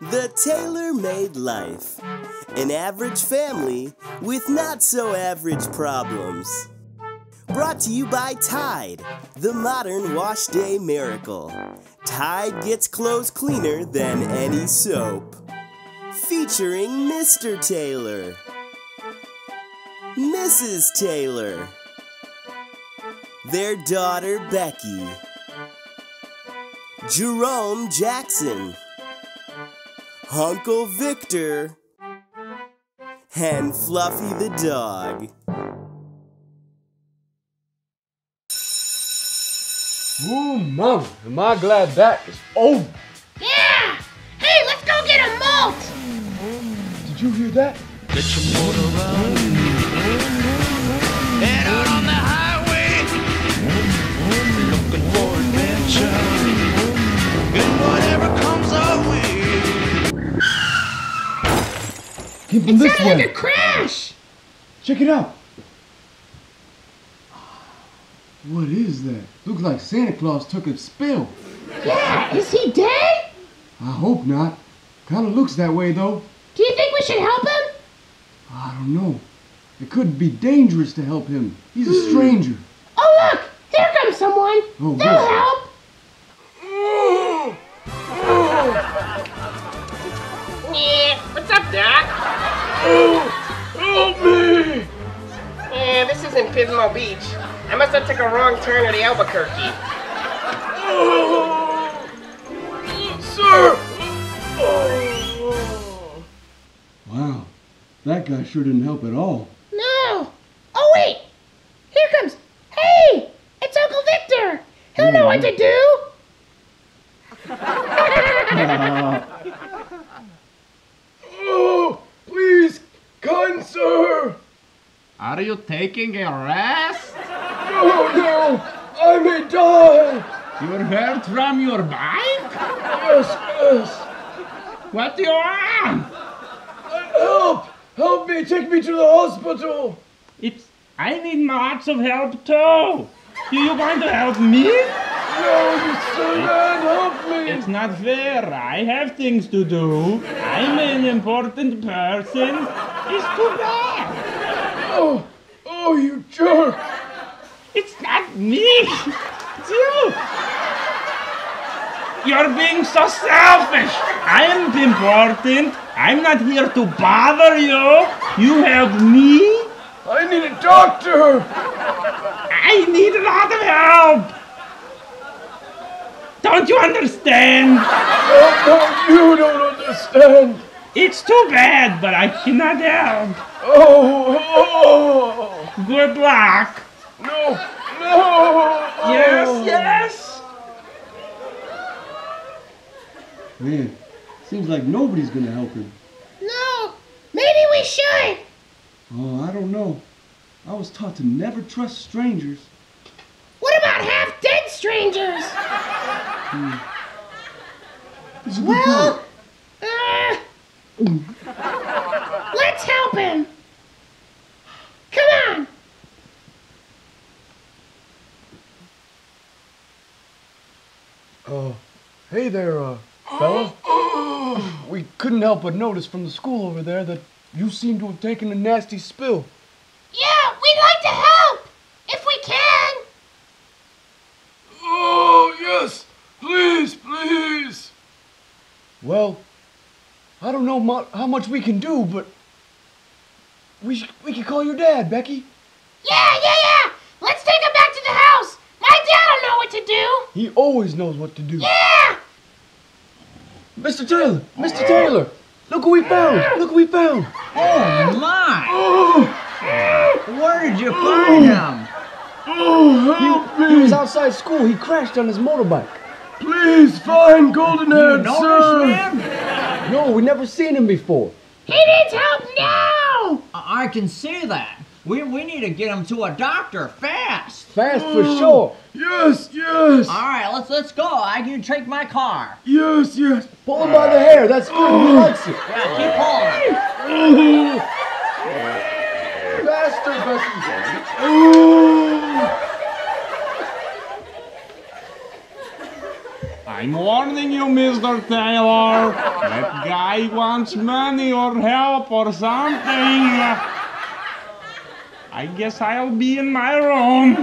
The Taylor Made Life. An average family with not so average problems. Brought to you by Tide, the modern wash day miracle. Tide gets clothes cleaner than any soap. Featuring Mr. Taylor, Mrs. Taylor, their daughter Becky, Jerome Jackson, Uncle Victor, and Fluffy the dog. Ooh, mama, am I glad that is over. Yeah! Hey, let's go get a malt! Did you hear that? Get your motor running. Head out on the highway. Way. Keep them It this sounded way. like a crash! Check it out. What is that? Looks like Santa Claus took a spill. Yeah, is he dead? I hope not. Kinda looks that way though. Do you think we should help him? I don't know. It could be dangerous to help him. He's a hmm. stranger. Oh, look! Here comes someone! Oh, They'll good. help! Help me! Yeah, this isn't Pismo Beach. I must have took a wrong turn at the Albuquerque. Sir! Wow, that guy sure didn't help at all. No! Oh, wait! Here comes... Hey! It's Uncle Victor! He'll know what to do! Oh, please, kind sir! Are you taking a rest? No, no, I may die! You're hurt from your bike? Yes, yes! What do you want? Uh, help! Help me, take me to the hospital! It's. I need lots of help too. Do you going to help me? No, you silly man, help me! It's not fair. I have things to do. I'm an important person. It's too bad. Oh, oh, you jerk! It's not me. It's you. You're being so selfish. I am important. I'm not here to bother you. You help me. I need a doctor! I need a lot of help. Don't you understand? Oh, no, you don't understand! It's too bad, but I cannot help. Oh, oh! Good luck. No, no! Yes, oh. yes. Man, seems like nobody's gonna help him. No! Maybe we should! Oh, I don't know. I was taught to never trust strangers. What about half dead strangers? Hmm. It's a good Well, point. Let's help him. Come on. Uh, hey there, uh, fella. We couldn't help but notice from the school over there that you seem to have taken a nasty spill. Yeah, we'd like to help if we can. Oh, yes! Please, please! Well, I don't know mu- how much we can do, but we, sh- we can call your dad, Becky. Yeah, yeah, yeah. Let's take him back to the house. My dad'll know what to do. He always knows what to do. Yeah. Mr. Taylor! Mr. Taylor! Look what we found! Look what we found! Oh my! Oh! Where did you find him? Oh, help He was outside school. He crashed on his motorbike. Please find Golden Head, sir! him? No, we never seen him before. He needs help now. I I can see that. We, we need to get him to a doctor fast. Fast for sure. Mm. Yes, yes! All right, let's let's go. I can take my car. Yes, yes! Pull him by the hair. That's good. He mm. likes it. Yeah, keep pulling. Mm. Faster, Becky. Oh! I'm warning you, Mr. Taylor. That guy wants money or help or something. I guess I'll be in my room.